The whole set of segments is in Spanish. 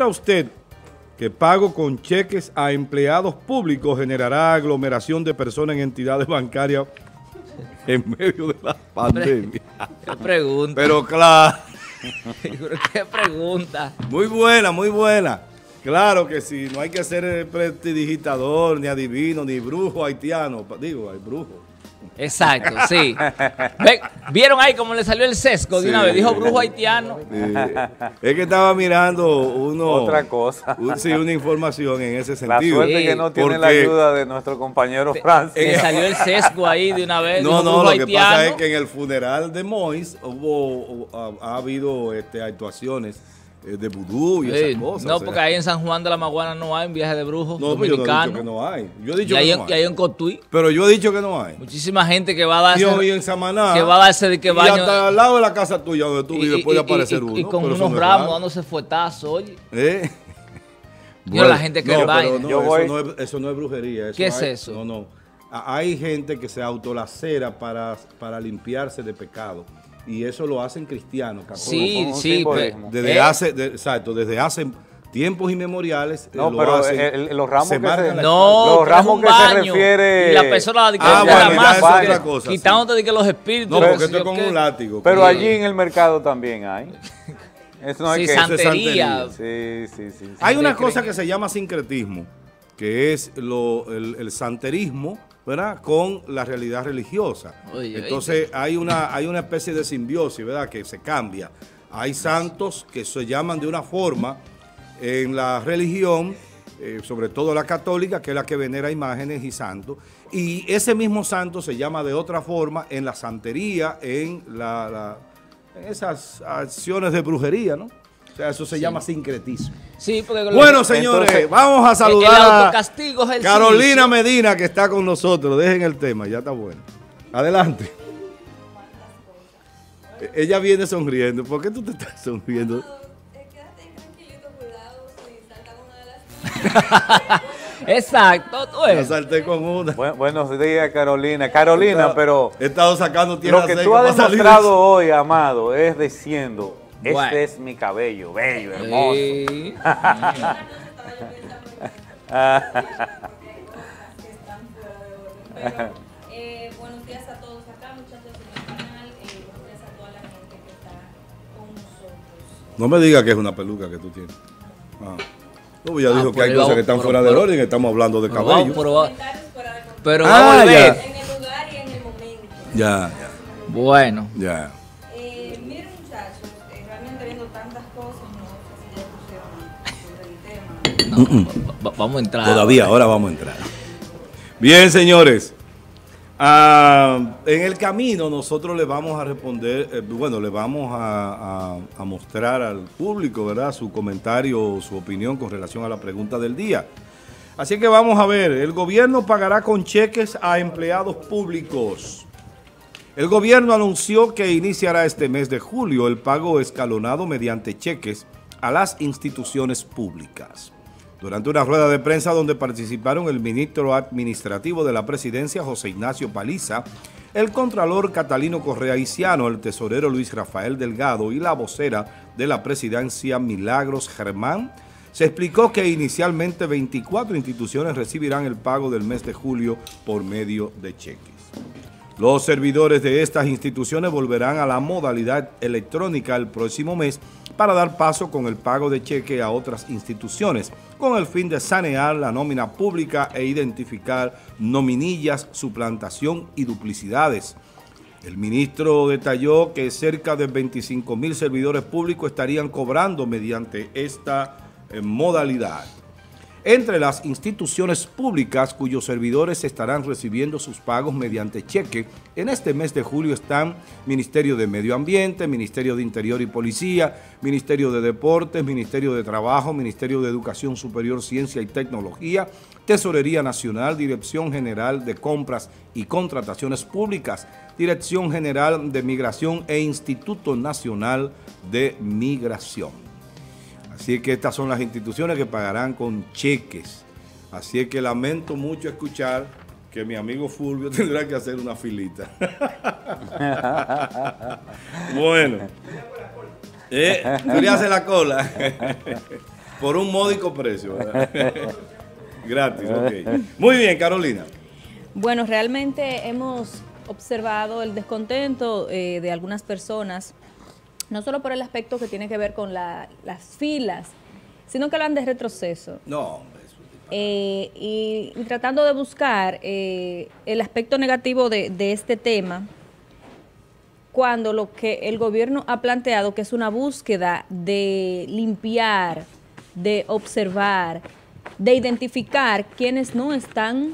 a usted que pago con cheques a empleados públicos generará aglomeración de personas en entidades bancarias en medio de la pandemia. Qué pregunta. Pero claro, Qué pregunta. muy buena, muy buena. Claro que sí, no hay que ser eh, prestidigitador, ni adivino, ni brujo haitiano. Digo, hay brujo. Exacto, sí. ¿Vieron ahí cómo le salió el sesgo de una vez? Dijo brujo haitiano. Es que estaba mirando uno... Otra cosa. un- sí, una información en ese La sentido. suerte que no tiene la ayuda de nuestro compañero Francis. Le salió el sesgo ahí de una vez. No, no, lo que pasa es que en el funeral de Mois hubo, ha, ha habido este, actuaciones de vudú y Sí, esas cosas. no, o sea. porque ahí en San Juan de la Maguana no hay un viaje de brujos No, pero yo no he dicho que no hay. Yo he y, dicho que en- no y ahí hay. en Cotuí, Pero yo he dicho que no hay. muchísima gente que va a Y darse, hoy en Samaná. que va a darse de que y baño. hasta al lado de la casa tuya donde tú y- vives y- puede y- aparecer y- uno. y con unos ramos raro. dándose fuetazo, oye. ¿Eh? Yo, la gente que no, pero no, Yo eso, voy- no es, eso no es brujería. eso ¿Qué es hay- eso? No, no. Hay gente que se autolacera para, para limpiarse de pecado. Y eso lo hacen cristianos. Sí, sí. Desde eh, hace, de- exacto, desde hace tiempos inmemoriales. eh, No, lo pero hacen, el- el- los ramos se que se- No, Los es ramos que se refiere- Y la persona de que Ah, de bueno, la masa, es otra cosa, sí. quitándote de que los espíritus. No, que porque esto es con qué. un látigo. Pero allí en el mercado también hay. Eso no hay Sí, que... santería. Sí, sí, sí. sí. Hay una cosa que se llama sincretismo, que es lo, el, el santerismo, ¿verdad? Con la realidad religiosa. Oye, Entonces hay una, hay una especie de simbiosis, ¿verdad? Que se cambia. Hay santos que se llaman de una forma en la religión, eh, sobre todo la católica, que es la que venera imágenes y santos. Y ese mismo santo se llama de otra forma en la santería, en, la, la- en esas acciones de brujería, ¿no? Sea, eso se llama sincretismo. Sí, porque lo- Bueno, señores, Entonces, vamos a el saludar es el Carolina silicio. Medina, que está con nosotros. Dejen el tema, ya está bueno. Adelante. E- Ella viene sonriendo. ¿Por qué tú te estás sonriendo? Exacto, tú ves. salté con una. Bu- buenos días, Carolina. Carolina, pero He estado sacando tierra lo que seca tú has demostrado hoy, Amado, es diciendo, este es mi cabello, bello, hermoso. Sí. Eh, buenos días a todos acá, muchachos en el canal. Eh, buenos días a toda la gente que está con nosotros. No me digas que es una peluca que tú tienes. Ah. No, pues ya Ah, dijo que pero hay vamos- cosas que están pero- fuera del orden. Estamos hablando de Pero vamos, cabello. pero va- Ah, a volver. ya. En el lugar y en el momento. Ya, Bueno. ya, Va- va- vamos a entrar. Todavía, ahora vamos a entrar. Bien, señores. Ah, en el camino nosotros le vamos a responder, eh, bueno, le vamos a, a- a mostrar al público, ¿verdad? Su comentario, su opinión con relación a la pregunta del día. Así que vamos a ver, el gobierno pagará con cheques a empleados públicos. El gobierno anunció que iniciará este mes de julio el pago escalonado mediante cheques a las instituciones públicas. Durante una rueda de prensa donde participaron el ministro administrativo de la presidencia, José Ignacio Paliza, el contralor Catalino Correa Iciano, el tesorero Luis Rafael Delgado y la vocera de la presidencia, Milagros Germán, se explicó que inicialmente 24 instituciones recibirán el pago del mes de julio por medio de cheques. Los servidores de estas instituciones volverán a la modalidad electrónica el próximo mes para dar paso con el pago de cheque a otras instituciones, con el fin de sanear la nómina pública e identificar nominillas, suplantación y duplicidades. El ministro detalló que cerca de 25 mil servidores públicos estarían cobrando mediante esta eh, modalidad. Entre las instituciones públicas cuyos servidores estarán recibiendo sus pagos mediante cheque, en este mes de julio están Ministerio de Medio Ambiente, Ministerio de Interior y Policía, Ministerio de Deportes, Ministerio de Trabajo, Ministerio de Educación Superior, Ciencia y Tecnología, Tesorería Nacional, Dirección General de Compras y Contrataciones Públicas, Dirección General de Migración e Instituto Nacional de Migración. Así que estas son las instituciones que pagarán con cheques. Así es que lamento mucho escuchar que mi amigo Fulvio tendrá que hacer una filita. bueno. Eh, le la cola. Por un módico precio. Gratis, ok. Muy bien, Carolina. Bueno, realmente hemos observado el descontento eh, de algunas personas, no solo por el aspecto que tiene que ver con la- las filas, sino que hablan de retroceso. No, hombre. eso- Eh, y, y tratando de buscar eh, el aspecto negativo de, de este tema, cuando lo que el gobierno ha planteado que es una búsqueda de limpiar, de observar, de identificar quienes no están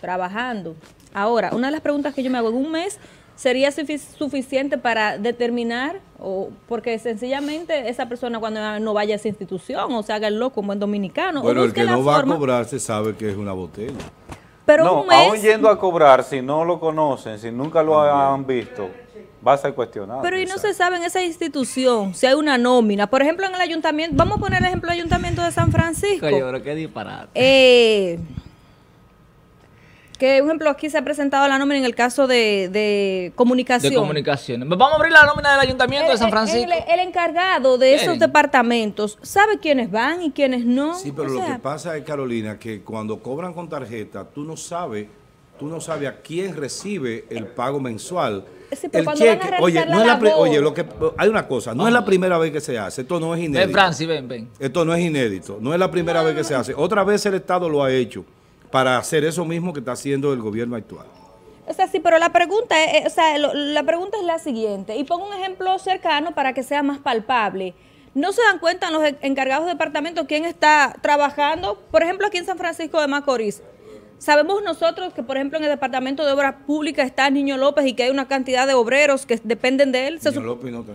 trabajando. Ahora, una de las preguntas que yo me hago en un mes sería sufi- suficiente para determinar, o porque sencillamente esa persona cuando no vaya a esa institución o se haga el loco como en dominicano, Bueno, el que no va a cobrar se sabe que es una botella. pero no, un mes, aún yendo a cobrar, si no lo conocen, si nunca lo han visto, va a ser cuestionado. Pero y no se sabe en esa institución si hay una nómina. Por ejemplo, en el ayuntamiento, vamos a poner el ejemplo del ayuntamiento de San Francisco. Coño, pero qué disparate. Eh, que, por ejemplo, aquí se ha presentado la nómina en el caso de, de comunicación. De comunicaciones. Vamos a abrir la nómina del ayuntamiento de San Francisco. El, el encargado de esos departamentos sabe quiénes van y quiénes no. Sí, pero O lo sea, que pasa es, Carolina, que cuando cobran con tarjeta, tú no sabes, tú no sabes a quién recibe el pago mensual. Sí, pero el cuando van a cheque, oye, no la es la oye, lo que hay una cosa, no es la primera vez que se hace, esto no es Ven, inédito. Francis, ven, ven. Esto no es inédito, no es la primera vez que se hace. Otra vez el Estado lo ha hecho para hacer eso mismo que está haciendo el gobierno actual. O sea, sí, pero la pregunta es, eh, o sea, lo- la pregunta es la siguiente, y pongo un ejemplo cercano para que sea más palpable. ¿No se dan cuenta los en- encargados de departamento quién está trabajando? Por ejemplo, aquí en San Francisco de Macorís. Sabemos nosotros que, por ejemplo, en el Departamento de Obras Públicas está Niño López y que hay una cantidad de obreros que dependen de él. Sup- López no está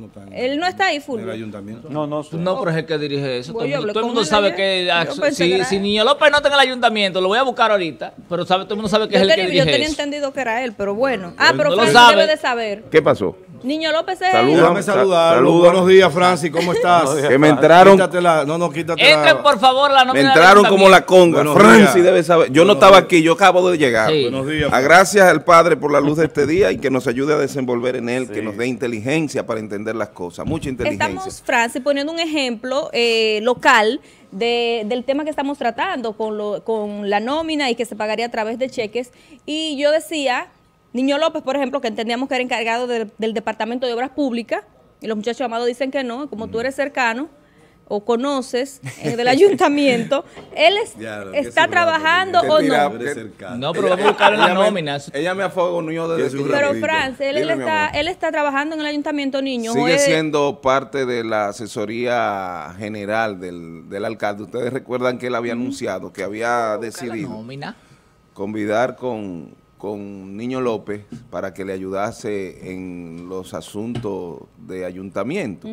no está en- Él no está ahí, en el Fulvio. ayuntamiento. No, no sé. No, pero es el que dirige eso. Todo, Voy, todo el mundo sabe que ah, si, si. Niño López no está en el ayuntamiento, lo voy a buscar ahorita, pero sabe, todo el mundo sabe que Yo es el que tenía, yo dirige tenía eso. entendido que era él, pero bueno. Ah, pero no lo Francis sabe. debe de saber. ¿Qué pasó? Niño López es... Saluda. Déjame Sa- saludarlo. saluda. Buenos días, Francis, ¿cómo estás? Que me entraron, Quítatela, no, no, quítatela. Entren, por favor, la me nómina del entraron como la conga. Buenos Francis días. debe saber. Yo no Buenos estaba días. aquí, yo acabo de llegar. Sí. Buenos días. A gracias al Padre por la luz de este día y que nos ayude a desenvolver en él, que nos dé inteligencia para entender las cosas, mucha inteligencia. Estamos, Francis, poniendo un ejemplo eh, local de- del tema que estamos tratando con, lo- con la nómina y que se pagaría a través de cheques. Y yo decía, Niño López, por ejemplo, que entendíamos que era encargado de- del Departamento de Obras Públicas, y los muchachos amados dicen que no, como tú eres cercano o conoces eh, del ayuntamiento, él es- Ya, está es trabajando o no. No, pero vamos a buscar en la Ella me- nómina. Ella me afogonó desde Es un que yo- Pero. Francis, él, está, él está trabajando en el ayuntamiento, niño. Sigue es- siendo parte de la asesoría general del, del alcalde. Ustedes recuerdan que él había anunciado que había decidido convidar con, con Niño López para que le ayudase en los asuntos de ayuntamiento,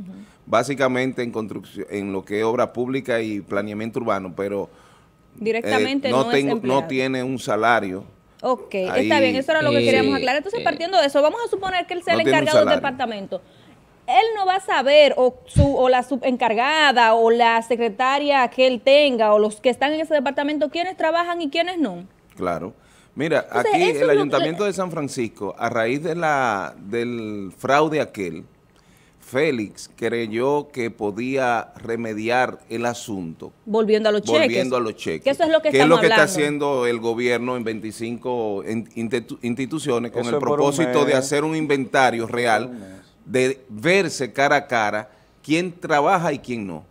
básicamente en construcción, en lo que es obra pública y planeamiento urbano, pero eh, Directamente no, es tengo- no tiene un salario. Ok, Ahí- está bien, eso era lo que Eh, queríamos aclarar. Entonces, eh. partiendo de eso, vamos a suponer que él sea No el encargado del departamento. Él no va a saber, o, su, o la subencargada, o la secretaria que él tenga, o los que están en ese departamento, quiénes trabajan y quiénes no. Claro. Mira, Entonces, aquí el lo- Ayuntamiento de San Francisco, a raíz de la del fraude aquel, Félix creyó que podía remediar el asunto Volviendo a los cheques. volviendo a los cheques. Que eso es lo que ¿Qué es lo que está haciendo el gobierno en 25 in- institu- instituciones con Eso el propósito de hacer un inventario real, de verse cara a cara quién trabaja y quién no?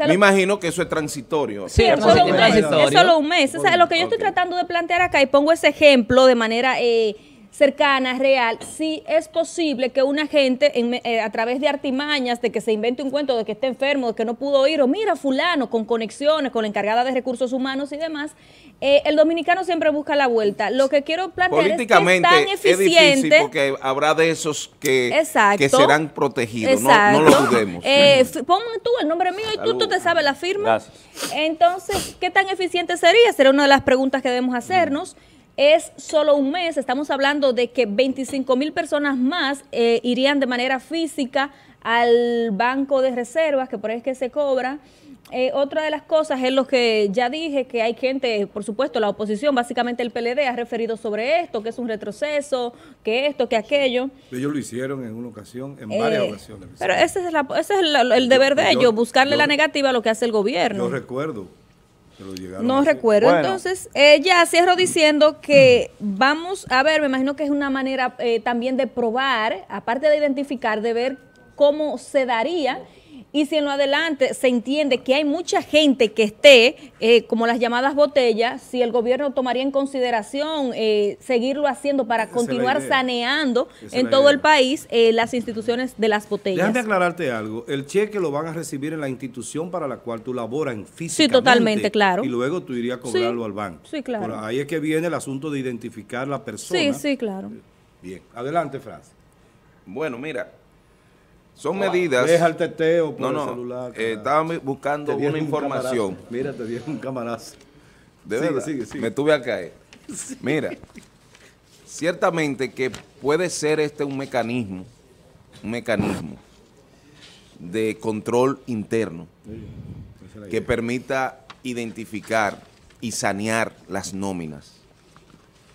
Sea, Me lo- imagino que eso es transitorio. Sí, es solo un mes. transitorio. Es solo un mes. O sea, lo que yo estoy tratando de plantear acá y pongo ese ejemplo de manera eh, cercana, real, sí es posible que una gente en me- eh, a través de artimañas, de que se invente un cuento de que esté enfermo, de que no pudo ir, o mira fulano con conexiones, con la encargada de recursos humanos y demás, eh, el dominicano siempre busca la vuelta. Lo que quiero plantear Políticamente es que es, es tan difícil eficiente. porque habrá de esos que, Exacto. que serán protegidos, no, no lo dudemos. Eh, pon tú el nombre mío y tú, tú te sabes la firma. Gracias. Entonces, ¿qué tan eficiente sería? Será una de las preguntas que debemos hacernos. Es solo un mes, estamos hablando de que 25 mil personas más eh, irían de manera física al banco de reservas, que por ahí es que se cobra. eh, otra de las cosas es lo que ya dije, que hay gente, por supuesto, la oposición, básicamente el PLD, ha referido sobre esto, que es un retroceso, que esto, que aquello. Ellos lo hicieron en una ocasión, en Eh, varias ocasiones. pero ese es, la- ese es el, el deber de ellos, buscarle yo- la negativa a lo que hace el gobierno. Yo recuerdo que lo llegaron a No recuerdo. Bueno. Entonces, eh, ya cierro diciendo que vamos a ver, me imagino que es una manera eh, también de probar, aparte de identificar, de ver cómo se daría. Y si en lo adelante se entiende que hay mucha gente que esté, eh, como las llamadas botellas, si el gobierno tomaría en consideración eh, seguirlo haciendo para Esa continuar saneando Esa en todo idea. el país eh, las instituciones de las botellas. Déjame aclararte algo. El cheque lo van a recibir en la institución para la cual tú laboras en física. Sí, totalmente, claro. Y luego tú irías a cobrarlo Sí, al banco. sí, claro. Por ahí es que viene el asunto de identificar la persona. Sí, sí, claro. Bien. Adelante, Francis. Bueno, mira, son medidas... Deja el teteo por No, el no, celular. eh, estaba buscando una un información. camarazo. Mira, te dieron un camarazo. De Sigue, verdad, sigue, sigue. me tuve a caer. Mira, ciertamente que puede ser este un mecanismo, un mecanismo de control interno que permita identificar y sanear las nóminas.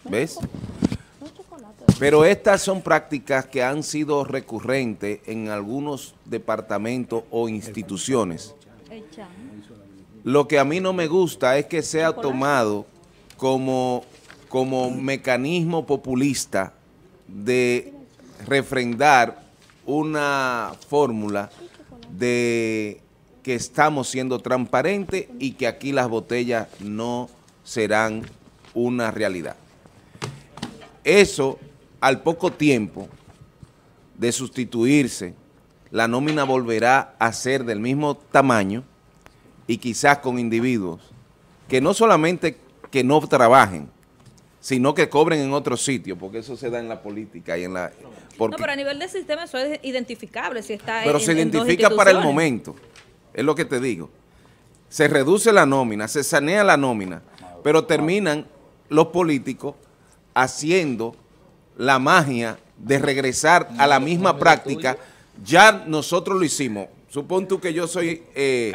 ¿Ves? Pero estas son prácticas que han sido recurrentes en algunos departamentos o instituciones. Lo que a mí no me gusta es que sea tomado como, como mecanismo populista de refrendar una fórmula de que estamos siendo transparentes y que aquí las botellas no serán una realidad. Eso, al poco tiempo de sustituirse, la nómina volverá a ser del mismo tamaño y quizás con individuos que no solamente que no trabajen, sino que cobren en otro sitio, porque eso se da en la política y en la... porque- No, pero a nivel de sistema eso es identificable si está pero en- se en dos identifica para el momento, es lo que te digo. Se reduce la nómina, se sanea la nómina, pero terminan los políticos haciendo la magia de regresar a la misma práctica. Ya nosotros lo hicimos. Supón tú que yo soy, eh,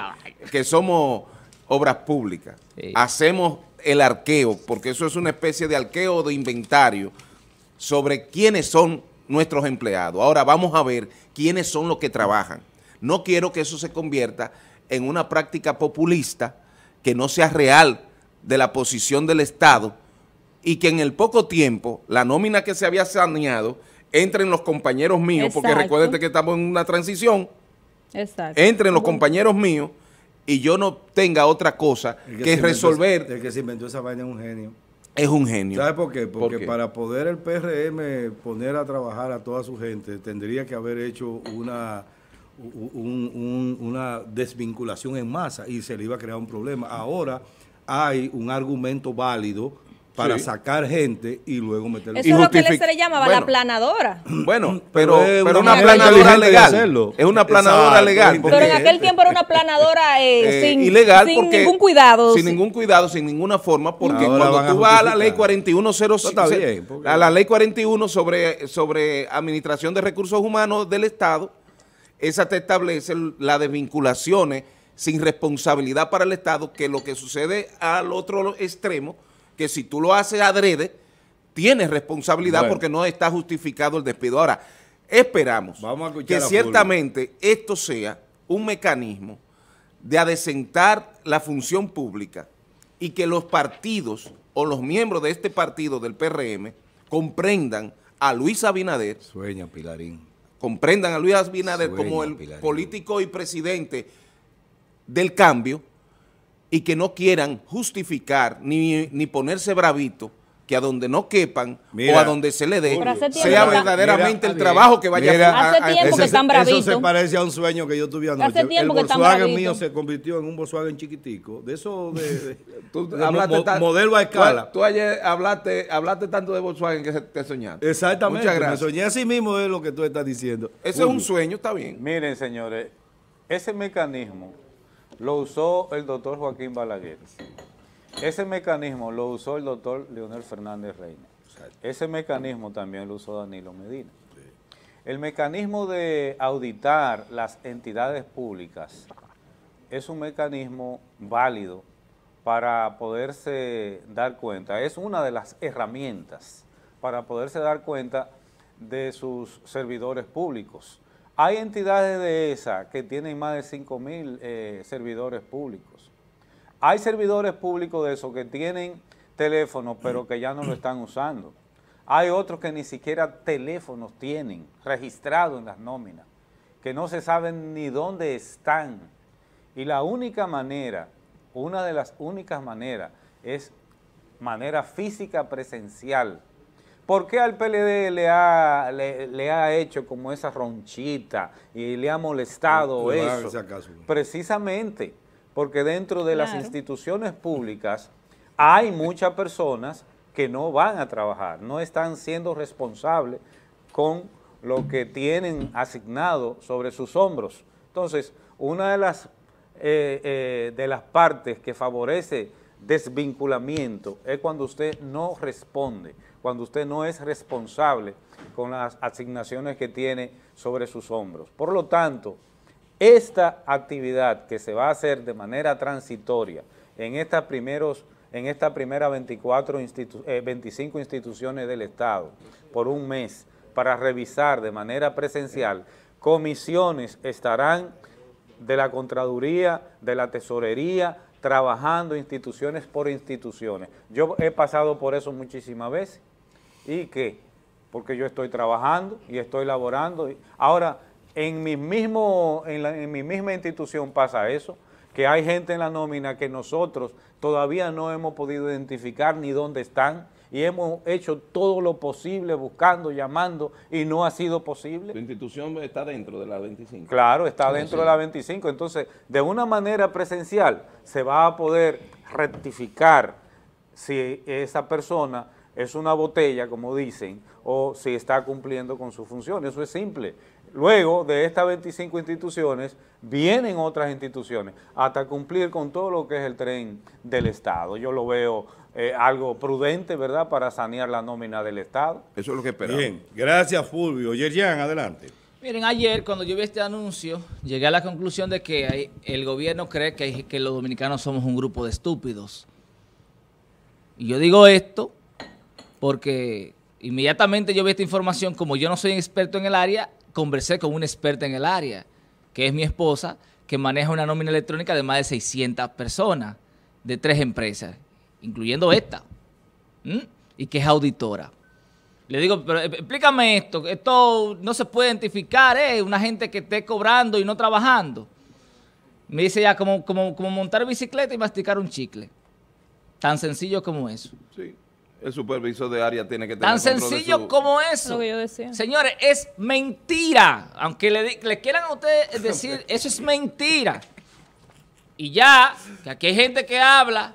que somos obras públicas. Sí. Hacemos el arqueo, porque eso es una especie de arqueo de inventario sobre quiénes son nuestros empleados. Ahora vamos a ver quiénes son los que trabajan. No quiero que eso se convierta en una práctica populista que no sea real de la posición del Estado y que en el poco tiempo la nómina que se había saneado entre en los compañeros míos, porque recuérdate que estamos en una transición, Exacto. entren los compañeros míos y yo no tenga otra cosa El que, resolver, el que se inventó esa vaina es un genio. es un genio. ¿Sabes por qué? ¿Por Porque qué? para poder el PRM poner a trabajar a toda su gente, tendría que haber hecho una, un- un- una desvinculación en masa y se le iba a crear un problema. Ahora hay un argumento válido para Sí. sacar gente y luego meterlo. Eso Y es lo que se le llamaba Bueno. la planadora. Bueno, Pero pero, una planadora legal. Es una planadora Exacto, legal. porque- Pero en aquel tiempo era una planadora eh, eh, sin, ilegal sin porque- ningún cuidado. Sin sí. ningún cuidado, sin ninguna forma, porque Ahora cuando tú vas a la ley justificar. 4100, Eso está bien, porque- a la ley 41 sobre, sobre administración de recursos humanos del Estado, esa te establece la desvinculaciones sin responsabilidad para el Estado, que lo que sucede al otro extremo, que si tú lo haces adrede, tienes responsabilidad Bueno. porque no está justificado el despido. Ahora, esperamos Vamos a escuchar que ciertamente esto sea un mecanismo de adecentar la función pública y que los partidos o los miembros de este partido del PRM comprendan a Luis Abinader, Sueña, Pilarín. comprendan a Luis Abinader Sueña, como el Pilarín. político y presidente del cambio y que no quieran justificar ni, ni ponerse bravito que a donde no quepan Mira, o a donde se le dé sea que- verdaderamente Mira, el trabajo que vaya mira, a, a- Hace a- tiempo que Ese- están Eso bravitos. se parece a un sueño que yo tuve anoche. Hace tiempo el que están Volkswagen mío se convirtió en un Volkswagen chiquitico. De eso de, de- Tú de hablaste mo- modelo a escala. Tú, tú ayer hablaste, hablaste tanto de Volkswagen que se- te soñaste. Exactamente. Muchas Me gracias. soñé así mismo de lo que tú estás diciendo. Ese es un sueño, está bien. Miren, señores, ese mecanismo lo usó el doctor Joaquín Balaguer. Ese mecanismo lo usó el doctor Leonel Fernández Reina. Ese mecanismo también lo usó Danilo Medina. El mecanismo de auditar las entidades públicas es un mecanismo válido para poderse dar cuenta. Es una de las herramientas para poderse dar cuenta de sus servidores públicos. Hay entidades de esa que tienen más de 5 mil eh, servidores públicos. Hay servidores públicos de esos que tienen teléfonos, pero que ya no lo están usando. Hay otros que ni siquiera teléfonos tienen registrados en las nóminas, que no se saben ni dónde están. Y la única manera, una de las únicas maneras, es manera física presencial. ¿Por qué al PLD le ha, le, le ha hecho como esa ronchita y le ha molestado eso? Precisamente porque dentro de las instituciones públicas hay muchas personas que no van a trabajar, no están siendo responsables con lo que tienen asignado sobre sus hombros. Entonces, una de las, eh, eh, de las partes que favorece desvinculamiento es cuando usted no responde, cuando usted no es responsable con las asignaciones que tiene sobre sus hombros. Por lo tanto, esta actividad que se va a hacer de manera transitoria en estas primeros en estas primeras 24 institu- eh, 25 instituciones del Estado por un mes para revisar de manera presencial, comisiones estarán de la Contraduría, de la Tesorería, trabajando instituciones por instituciones. Yo he pasado por eso muchísimas veces. ¿Y qué? Porque yo estoy trabajando y estoy laborando. Ahora, en mi, mismo, en, la- en mi misma institución pasa eso, que hay gente en la nómina que nosotros todavía no hemos podido identificar ni dónde están y hemos hecho todo lo posible buscando, llamando y no ha sido posible. Tu institución está dentro de la 25. Claro, está dentro de la 25. Entonces, de una manera presencial se va a poder rectificar si esa persona es una botella, como dicen, o si está cumpliendo con su función. Eso es simple. Luego de estas 25 instituciones, vienen otras instituciones hasta cumplir con todo lo que es el tren del Estado. Yo lo veo eh, algo prudente, ¿verdad?, para sanear la nómina del Estado. Eso es lo que esperamos. Bien, gracias Fulvio. Yerjan, adelante. Miren, ayer cuando yo vi este anuncio, llegué a la conclusión de que hay- el gobierno cree que, que los dominicanos somos un grupo de estúpidos. Y yo digo esto porque inmediatamente yo vi esta información, como yo no soy experto en el área, conversé con una experta en el área, que es mi esposa, que maneja una nómina electrónica de más de 600 personas, de tres empresas, incluyendo esta, ¿m? y que es auditora. Le digo, pero eh, explícame esto, esto no se puede identificar, ¿eh? Una gente que esté cobrando y no trabajando. Me dice ya, como, como, como montar bicicleta y masticar un chicle. Tan sencillo como eso. Sí. El supervisor de área tiene que tener Tan de sencillo su- como Lo eso. que yo decía. Señores, es mentira. Aunque le, di- le quieran a ustedes decir, eso es mentira. Y ya, que aquí hay gente que habla.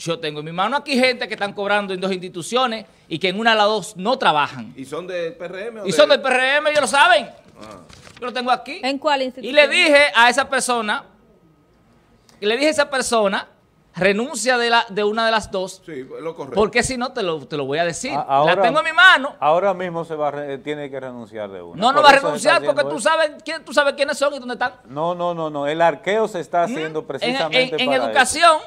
Yo tengo en mi mano aquí gente que están cobrando en dos instituciones y que en una de las dos no trabajan. ¿Y son de PRM o Y de- son del PRM, ellos lo saben. Ah. Yo lo tengo aquí. ¿En cuál Y institución? le dije a esa persona, y le dije a esa persona, renuncia de, la, de una de las dos, Sí, es lo correcto. porque si no te lo, te lo voy a decir. A- ahora- la tengo en mi mano. Ahora mismo se va a re- tiene que renunciar de una. No, no Por va a renunciar porque tú sabes, quién, tú sabes quiénes son y dónde están. No, no, no, no. El arqueo se está haciendo En- precisamente en, en para educación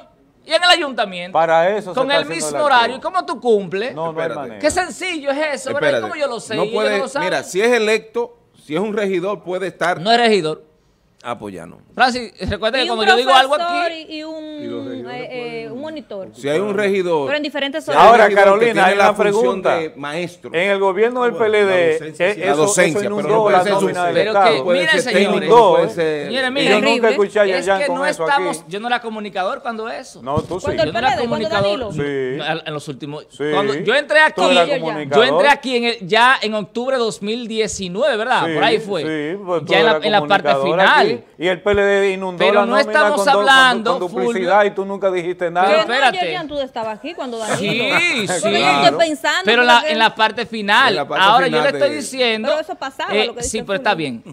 y en el ayuntamiento. Para eso con el mismo horario. ¿Y cómo tú cumples? No, no hay Espérate. manera. Qué sencillo es eso, ¿verdad? Espérate. ¿Cómo yo lo sé? No puede, lo mira, si es electo, si es un regidor, puede estar No es regidor. Apoyando. Francis, recuerda que cuando yo digo algo aquí... y, un, eh, eh, un monitor. Si hay un regidor, Pero en diferentes un Ahora, Carolina, hay la una pregunta. de maestro. En el gobierno del Bueno, PLD, la docencia, eh, sí. eso, La docencia, eso pero no puede ser Pero Estado. que, miren, señores. Y miren, yo nunca escuché a es que no estamos, yo no era comunicador cuando eso. No, tú sí. ¿Cuándo yo el no era comunicador. En los últimos. Sí. Cuando yo entré aquí, yo- entré aquí en el- ya en octubre de 2019, ¿verdad? Sí, Por ahí fue. Sí, pues ya en la, eras en la parte final. Y el PLD inundó Pero la no nómina estamos con, hablando, con duplicidad Fulvio. y tú nunca dijiste nada. Pero espérate. Tú estabas aquí cuando Danilo. Sí, Porque sí. yo Claro. estoy pensando. Pero la- en la parte final. En la parte Ahora yo le estoy diciendo. Pero eso pasaba, lo que sí, pero está bien.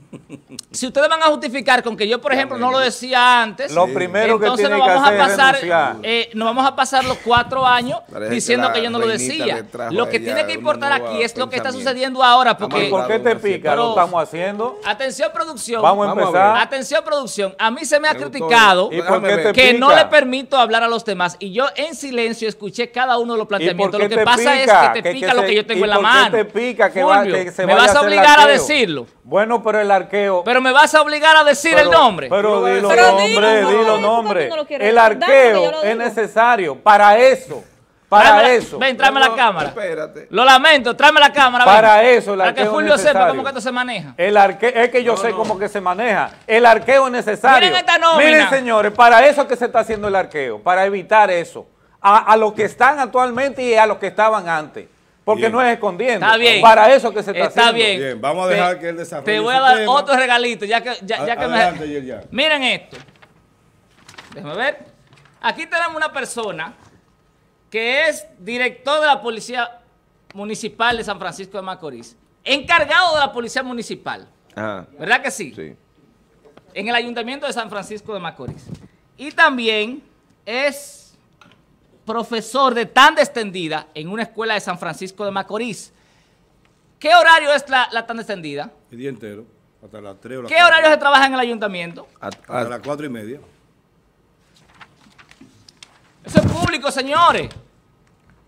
si ustedes van a justificar con que yo, por ejemplo, no lo decía antes, Lo primero que entonces tienen nos que vamos hacer a es pasar, eh, nos vamos a pasar los cuatro años Parece diciendo que yo no lo decía. Lo que tiene que importar aquí es lo que está sucediendo ahora, Estamos ¿Y porque por qué te Pero- pica? ¿Lo estamos haciendo? atención producción, Vamos a Vamos a empezar. Atención producción, a mí se me ha Me criticado ¿Y por Déjame qué ver. te que pica? no le permito hablar a los demás y yo en silencio escuché cada uno de los planteamientos. Lo que pasa pica? es que te Que- pica que lo se- que yo tengo ¿y en la mano. te pica que va- Fulvio, que se me vas a obligar a decirlo, Bueno, pero el arqueo. pero me vas a obligar a decir el nombre. Pero dilo Pero nombre, dilo, dilo ¿por qué nombre. no El arqueo es necesario para eso. Para Tráeme la- eso. Ven, tráeme la cámara. Espérate. Lo lamento, tráeme la cámara. Para ven. eso el Para que Julio sepa cómo que esto se maneja. El arqueo, es que yo sé cómo que se maneja. El arqueo es necesario. Miren esta nómina. Miren, señores, para eso que se está haciendo el arqueo, para evitar eso. A, a los que están actualmente y a los que estaban antes. Porque Bien. no es escondiendo. Está bien. Para eso que se está, Está haciendo. bien. Bien, vamos a Te- dejar que él desarrolle Te voy a dar tema. otro regalito, ya que, ya, ya que me-. Miren esto. Déjame ver. Aquí tenemos una persona que es director de la Policía Municipal de San Francisco de Macorís. Encargado de la Policía Municipal. Ajá. ¿Verdad que sí? Sí. En el Ayuntamiento de San Francisco de Macorís. Y también es profesor de tanda extendida en una escuela de San Francisco de Macorís. ¿Qué horario es la, la tanda extendida? El día entero, hasta las 3 o las ¿Qué horario se trabaja en el ayuntamiento? A- Hasta las 4 y media. Eso es público, señores.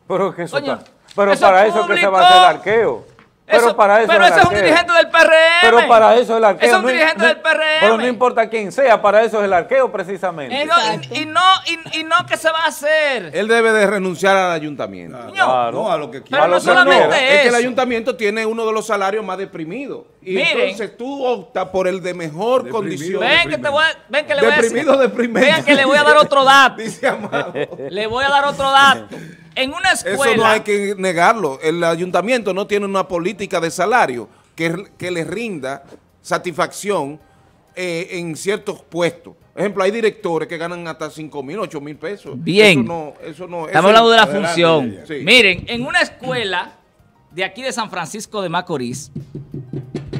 Pero que eso Coño, está- Pero eso para es eso que se va a hacer el arqueo. Pero Eso- para eso pero el ese es un dirigente del PRM. Pero para eso el arqueo. Es un no- dirigente no- del PRM. Pero no importa quién sea, para eso es el arqueo precisamente. No, y, y no, y, y no, ¿qué se va a hacer? Él debe de renunciar al ayuntamiento. Claro. No, a lo que Pero quiera. no lo que solamente quiera. Es que el eso. ayuntamiento tiene uno de los salarios más deprimidos. Y Miren. entonces tú optas por el de mejor Deprimido. condición. Ven que te voy a, ven que le voy a decir. Deprimido. Vean que le voy a dar otro dato. Dice Amado. Le voy a dar otro dato. En una escuela. Eso no hay que negarlo. El ayuntamiento no tiene una política de salario que, que le rinda satisfacción eh, en ciertos puestos. Por ejemplo, hay directores que ganan hasta 5 mil, 8 mil pesos. Bien. Eso no, eso no, Estamos eso- hablando de la función. Sí. Miren, en una escuela de aquí de San Francisco de Macorís,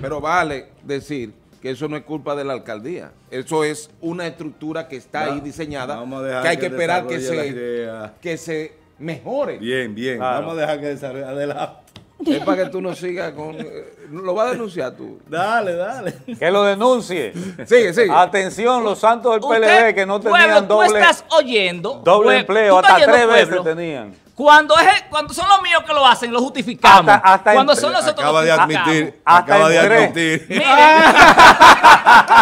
Pero vale decir que eso no es culpa de la alcaldía. Eso es una estructura que está ahí diseñada, vamos a dejar que hay que que esperar que se, que se mejore. Bien, bien. Claro. Vamos a dejar que desarrolle. Adelante. Es para que tú no sigas con... eh, Lo vas a denunciar tú. Dale, dale. Que lo denuncie. Sigue, sigue. Atención, los santos del PLD que no pueblo, tenían tú doble, estás oyendo. doble empleo, tú hasta tres veces pueblo. tenían. Cuando, es, cuando son los míos que lo hacen, lo justificamos. Hasta- hasta Cuando son nosotros Acaba lo de admitir. Hasta Acaba de admitir. Miren,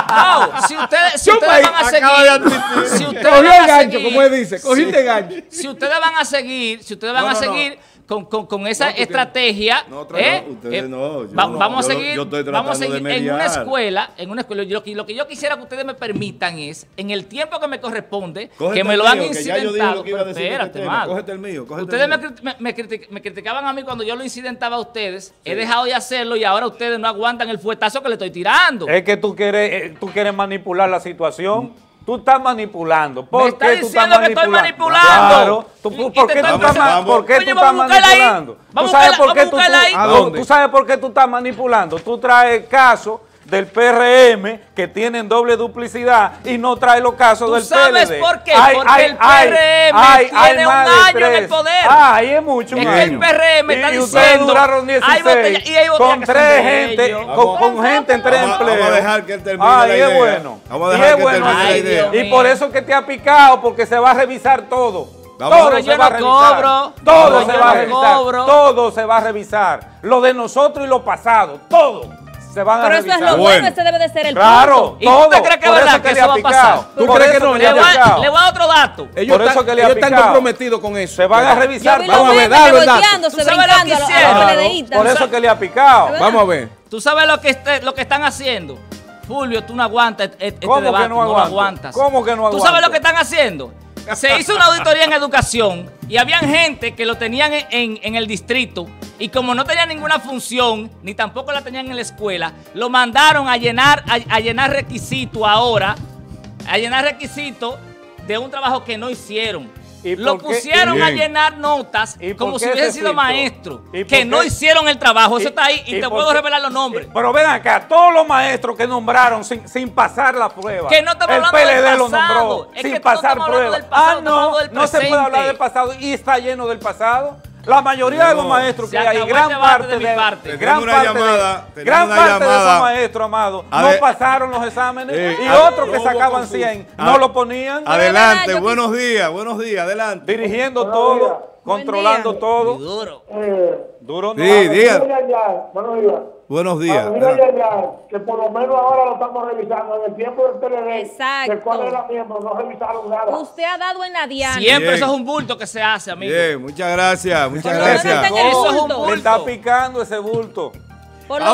no, si ustedes, si ustedes van a Acaba de seguir, admitir. si ustedes Cogió van el a gancho, seguir- como él dice. Cogiste el gancho. si ustedes van a seguir, si ustedes van No, a no, no. seguir con, con- con esa No, estrategia, No, otra ¿eh? no, ustedes Eh, no, yo va- no. vamos a Yo seguir, yo estoy vamos a tratando seguir de en una escuela, en una escuela. Yo, lo que- lo que yo quisiera que ustedes me permitan es, en el tiempo que me corresponde, Cógete que me lo han mío, que ya yo dije incidentado. lo que iba a pero decir de este espérate, tema. Mago. Cógete el mío, cógete Ustedes el me, mío. crit- me- me critic- me criticaban a mí cuando yo lo incidentaba a ustedes. He dejado de hacerlo y ahora ustedes no aguantan el fuetazo que le estoy tirando. Es que tú quieres, eh, tú quieres manipular la situación. Tú estás manipulando. ¿Por Me está qué tú estás diciendo que estoy manipulando? Claro. Tú- Y- ¿Por y qué tú estás, empezando. por qué tú vamos estás manipulando? ¿Tú Vamos sabes por qué vamos tú, tú- tú sabes por qué tú estás manipulando? Tú traes casos del PRM que tienen doble duplicidad y no traes los casos ¿Tú del sabes PLD. por qué? Porque el PRM tiene un año en el poder. Ah, ahí es mucho Es un que el año. PRM está y, ustedes diciendo, duraron hay 16 botella- y hay con tres gente, ellos. con, con gente en tres empleos. vamos a dejar que él termine la es bueno. Vamos a Y dejar que bueno. termine la idea. Dios Y por eso que te ha picado, porque se va a revisar todo. Vamos. todo Pero se va a no revisar. cobro. Todo Pero se va a revisar. cobro. Todo se va a revisar. Lo de nosotros y lo pasado. Todo se van a Pero eso es lo Bueno. bueno, ese debe de ser el Claro, punto. ¿Y tú todo. te crees que verdad que le eso ha va a pasar? ¿Tú crees que no? le Le ha voy, le voy a dar otro dato. Ellos, Por eso están, que le ha ellos están picado. comprometidos con eso. Se van a revisar. Vamos a ver, dale el dato. revolteándose, ¿Tú sabes lo que hicieron? por eso que le ha picado. Vamos a ver. ¿Tú sabes lo que, este- lo que están haciendo? Fulvio, tú no aguantas este, este ¿Cómo que debate, no no, lo aguanto? aguantas. ¿Cómo que no ¿Tú sabes lo que están haciendo? Se hizo una auditoría en educación y habían gente que lo tenían en, el distrito y como no tenían ninguna función, ni tampoco la tenían en la escuela, lo mandaron a llenar, a, a llenar requisitos ahora, a llenar requisitos de un trabajo que no hicieron. ¿Y Lo pusieron ¿Y a llenar notas ¿Y por como si hubiese se sido maestro, ¿Y por que no hicieron el trabajo. Eso está ahí y, te puedo qué? revelar los nombres. Pero ven acá, todos los maestros que nombraron sin, sin pasar la prueba. Que no estamos el hablando del PLD los pasado. nombró Es sin que no pasar hablando prueba. del pasado, ah, no, del no se puede hablar del pasado y está lleno del pasado. La mayoría de los maestros que hay, gran debate parte de mi parte. gran una parte llamada, de, gran una parte de esos maestros, amados, A no ver. pasaron los exámenes Eh, y a- otros que sacaban hubo 100 concurso. no lo ponían. Adelante, buenos días, buenos días, adelante. dirigiendo Buenos todo, días. controlando todo. Duro. Eh, Duro no. Sí, a diga. Buenos días. Buenos A días. Miguel adelante. Yayar, que por lo menos ahora lo estamos revisando. En el tiempo del PLD, Exacto. que cuál era miembro, no revisaron nada. Usted ha dado en la diana. Siempre Bien. eso es un bulto que se hace, amigo. Bien, muchas gracias, muchas gracias. está en el Eso es un bulto. Le está picando ese bulto. Por lo